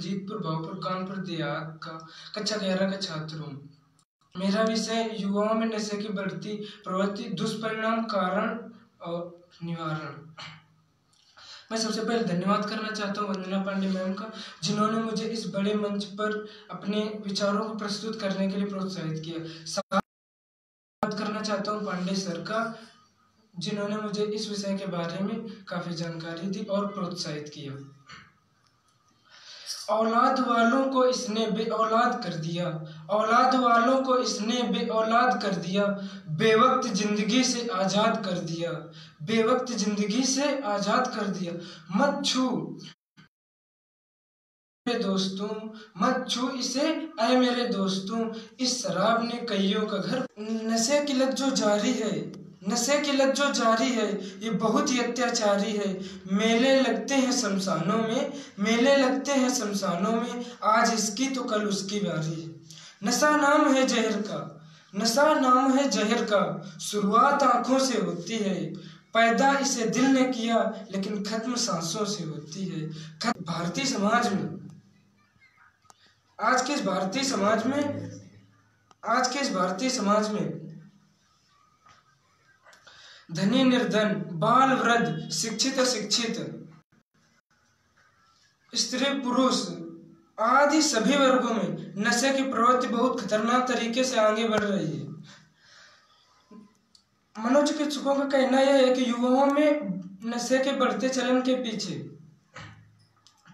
जीतपुर भावपुर कानपुर, देहात का, कक्षा ग्यारह का छात्र हूँ। मेरा विषय युवाओं में नशे की बढ़ती प्रवृत्ति, दुष्परिणाम, कारण और निवारण। मैं सबसे पहले धन्यवाद करना चाहता हूँ वंदना पांडे मैम का, जिन्होंने मुझे इस बड़े मंच पर अपने विचारों को प्रस्तुत करने के लिए प्रोत्साहित किया। करना चाहता हूँ पांडे सर का, जिन्होंने मुझे इस विषय के बारे में काफ़ी जानकारी दी और प्रोत्साहित किया। औलाद वालों को इसने बे औलाद कर दिया। औलाद वालों को इसने बे औलाद कर दिया। बेवक्त ज़िंदगी से आज़ाद कर दिया। बेवक्त ज़िंदगी से आज़ाद कर दिया। मत छू मेरे दोस्तों, मत छू इसे आए मेरे दोस्तों। इस शराब ने कईयों का घर नशे की लत जो जारी है। नशे की लत जो जारी है, ये बहुत ही अत्याचारी है। मेले लगते हैं शमशानों में, मेले लगते हैं शमशानों में, आज इसकी तो कल उसकी बारी नशा नाम है जहर का, नशा नाम है जहर का, शुरुआत आँखों से होती है। पैदा इसे दिल ने किया, लेकिन खत्म सांसों से होती है। भारतीय समाज में, आज के इस भारतीय समाज में, आज के इस भारतीय समाज में धनी निर्धन बाल वृद्ध शिक्षित अशिक्षित स्त्री पुरुष आदि सभी वर्गों में नशे की प्रवृत्ति बहुत खतरनाक तरीके से आगे बढ़ रही है। मनोचिकित्सकों का कहना यह है कि युवाओं में नशे के बढ़ते चलन के पीछे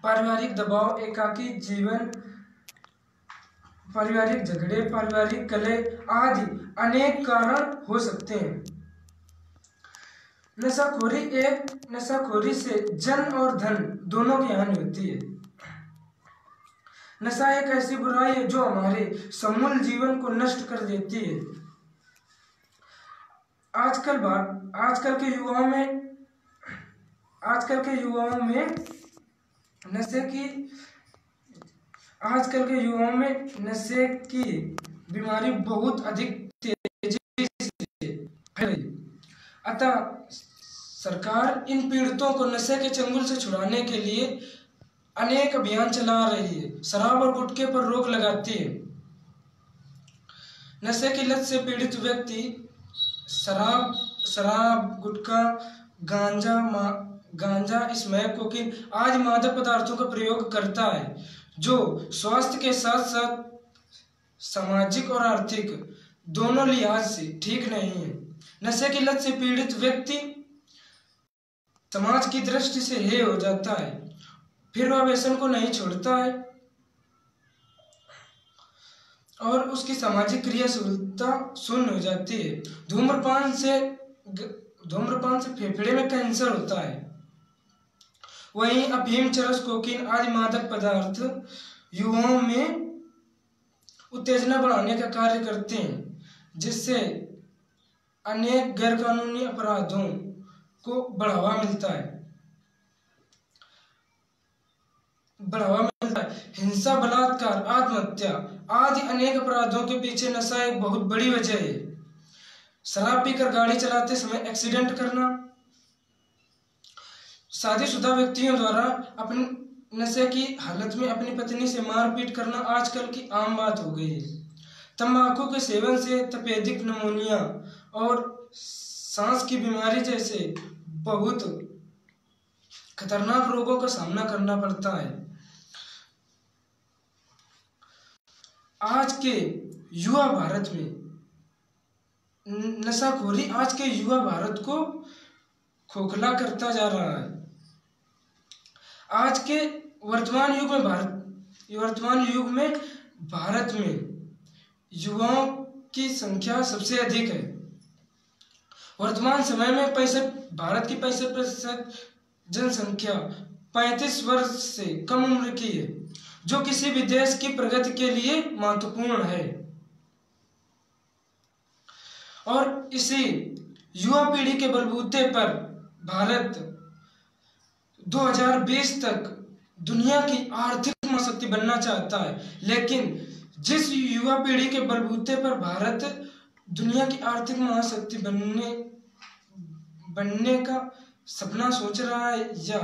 पारिवारिक दबाव, एकाकी जीवन, पारिवारिक झगड़े, पारिवारिक कले आदि अनेक कारण हो सकते हैं। नशाखोरी एक, नशाखोरी से जन और धन दोनों की हानि होती है। नशा एक ऐसी बुराई है जो हमारे समूल जीवन को नष्ट कर देती है। आजकल बात आजकल के युवाओं में, आजकल के युवाओं में नशे की, आजकल के युवाओं में नशे की बीमारी बहुत अधिक तेज़ी से फैल रही अतः सरकार इन पीड़ितों को नशे के चंगुल से छुड़ाने के लिए अनेक अभियान चला रही है। शराब और गुटखे पर रोक लगाती है। नशे की लत से पीड़ित व्यक्ति शराब शराब, गुटखा, गांजा, मा, गांजा स्मैक कोकीन आदि मादक पदार्थों का प्रयोग करता है, जो स्वास्थ्य के साथ साथ सामाजिक और आर्थिक दोनों लिहाज से ठीक नहीं है। नशे की लत से पीड़ित व्यक्ति समाज की दृष्टि से हे हो जाता है, फिर वह व्यसन को नहीं छोड़ता है। और उसकी सामाजिक क्रियाशीलता शून्य हो जाती है। धूम्रपान से धूम्रपान से फेफड़े में कैंसर होता है। वहीं अफीम, चरस, कोकीन आदि मादक पदार्थ युवाओं में उत्तेजना बढ़ाने का कार्य करते हैं, जिससे अनेक गैरकानूनी अपराधों को बढ़ावा मिलता है। बढ़ावा मिलता है। हिंसा, बलात्कार, आत्महत्या आदि अनेक अपराधों के पीछे नशा एक बहुत बड़ी वजह है। शराब पीकर गाड़ी चलाते समय एक्सीडेंट करना, शादीशुदा व्यक्तियों द्वारा अपने नशे की हालत में अपनी पत्नी से मारपीट करना आजकल की आम बात हो गई है। तंबाकू के सेवन से तपेदिक नमोनिया और सांस की बीमारी जैसे बहुत खतरनाक रोगों का सामना करना पड़ता है। आज के युवा भारत में नशाखोरी आज के युवा भारत को खोखला करता जा रहा है। आज के वर्तमान युग में भारत, वर्तमान युग में भारत में युवाओं की संख्या सबसे अधिक है। वर्तमान समय में पैंसठ भारत की पैंसठ प्रतिशत जनसंख्या पैंतीस वर्ष से कम उम्र की है, जो किसी भी देश की प्रगति के लिए महत्वपूर्ण है। और इसी युवा पीढ़ी के बलबूते पर भारत 2020 तक दुनिया की आर्थिक महाशक्ति बनना चाहता है, लेकिन जिस युवा पीढ़ी के बलबूते पर भारत दुनिया की आर्थिक महाशक्ति बनने बनने का सपना सोच रहा है, या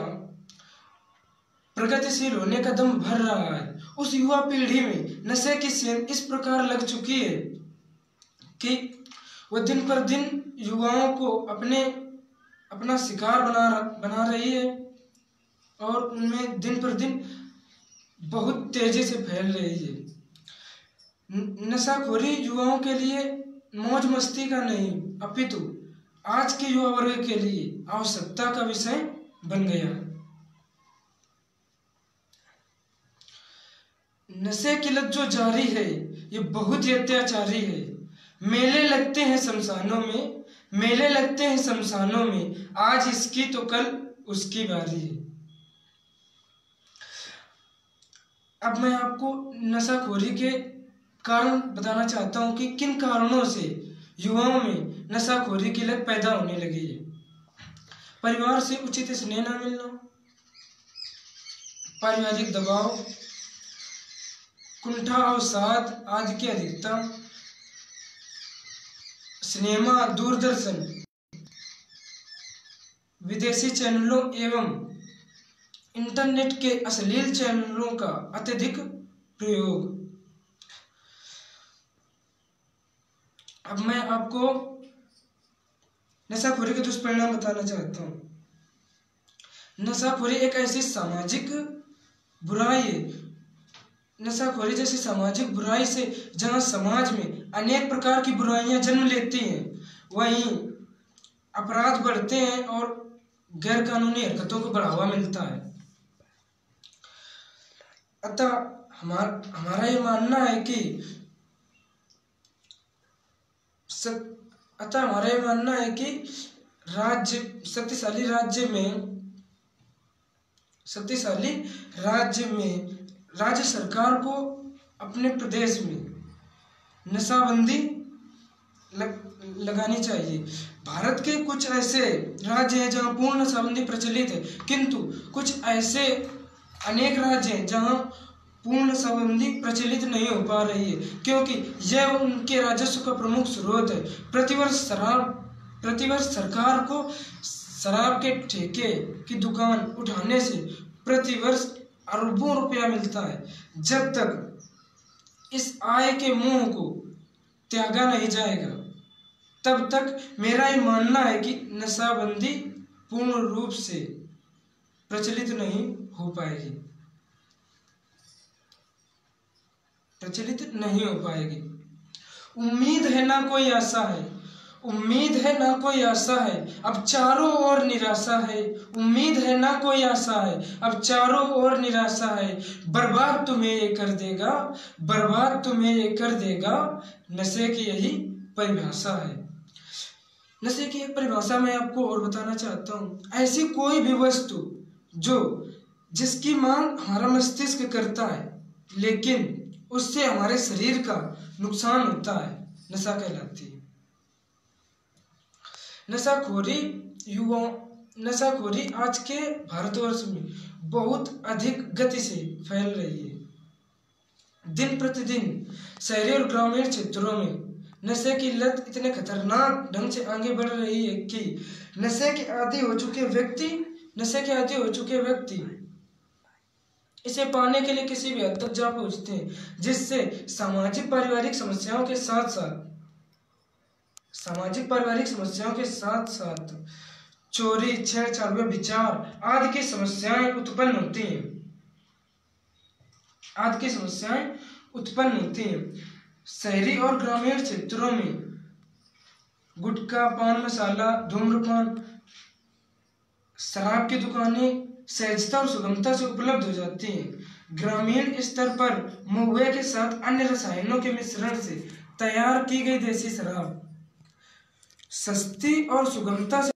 प्रगतिशील होने का दम भर रहा है। उस युवा पीढ़ी में नशे की सेन इस प्रकार लग चुकी है कि वह दिन पर दिन युवाओं को अपने, अपना शिकार बना बना रही है और उनमें दिन पर दिन बहुत तेज़ी से फैल रही है। नशाखोरी युवाओं के लिए मौज मस्ती का नहीं, अपितु आज के युवा वर्ग के लिए आवश्यकता का विषय बन गया। नशे की लत जो जारी है, ये बहुत ही अत्याचारी है। मेले लगते हैं शमशानों में, मेले लगते हैं शमशानों में। आज इसकी तो कल उसकी बारी है। अब मैं आपको नशाखोरी के कारण बताना चाहता हूँ कि किन कारणों से युवाओं में नशाखोरी की लत पैदा होने लगी। है परिवार से उचित स्नेह न मिलना। पारिवारिक दबाव, कुंठा अवसाद आदि की अधिकता सिनेमा दूरदर्शन, विदेशी चैनलों एवं इंटरनेट के अश्लील चैनलों का अत्यधिक प्रयोग। अब मैं आपको नशाखोरी के दुष्परिणाम बताना चाहता हूँ। नशाखोरी एक ऐसी सामाजिक बुराई है। नशाखोरी जैसी सामाजिक बुराई से जहाँ समाज में अनेक प्रकार की बुराइयाँ जन्म लेती हैं, वहीं अपराध बढ़ते हैं और गैरकानूनी हरकतों को बढ़ावा मिलता है। अतः हमारा हमारा ये मानना है कि अतः हमारा ये मानना है कि राज्य शक्तिशाली राज्य में शक्तिशाली राज्य में राज्य सरकार को अपने प्रदेश में नशाबंदी लग, लगानी चाहिए। भारत के कुछ ऐसे राज्य हैं जहाँ पूर्ण नशाबंदी प्रचलित है किंतु कुछ ऐसे अनेक राज्य हैं जहाँ पूर्ण नशाबंदी प्रचलित नहीं हो पा रही है, क्योंकि यह उनके राजस्व का प्रमुख स्रोत है। प्रतिवर्ष शराब, प्रतिवर्ष सरकार को शराब के ठेके की दुकान उठाने से प्रतिवर्ष अरबों रुपया मिलता है, जब तक इस आय के मुँह को त्यागा नहीं जाएगा। तब तक मेरा ये मानना है कि नशाबंदी पूर्ण रूप से प्रचलित नहीं हो पाएगी। प्रचलित नहीं हो पाएगी। उम्मीद है ना कोई आशा है? उम्मीद है ना कोई आशा है? अब चारों ओर निराशा है। उम्मीद है ना कोई आशा है? अब चारों ओर निराशा है। बर्बाद तुम्हें ये कर देगा, बर्बाद तुम्हें ये कर देगा। नशे की यही परिभाषा है। नशे की एक परिभाषा मैं आपको और बताना चाहता हूँ। ऐसी कोई भी वस्तु जो जिसकी मांग हमारा मस्तिष्क करता है, लेकिन उससे हमारे शरीर का नुकसान होता है, नशा कहलाती है। नशाखोरी युवाओं, नशाखोरी आज के भारतवर्ष में बहुत अधिक गति से फैल रही है। दिन प्रतिदिन शहरी और ग्रामीण क्षेत्रों में नशे की लत इतने खतरनाक ढंग से आगे बढ़ रही है कि नशे के आदि हो चुके व्यक्ति, नशे के आदि हो चुके व्यक्ति इसे पाने के लिए किसी भी हद तक जा पहुँचते हैं, जिससे सामाजिक पारिवारिक समस्याओं के साथ साथ, सामाजिक पारिवारिक समस्याओं के साथ साथ चोरी, छेड़छाड़ विचार आदि की समस्याएँ उत्पन्न होती हैं। आदि की समस्याएँ उत्पन्न होती हैं। शहरी और ग्रामीण क्षेत्रों में गुटखा, पान मसाला, धूम्रपान, शराब की दुकानें सहजता और सुगमता से उपलब्ध हो जाती है। ग्रामीण स्तर पर महुए के साथ अन्य रसायनों के मिश्रण से तैयार की गई देसी शराब। सस्ती और सुगमता से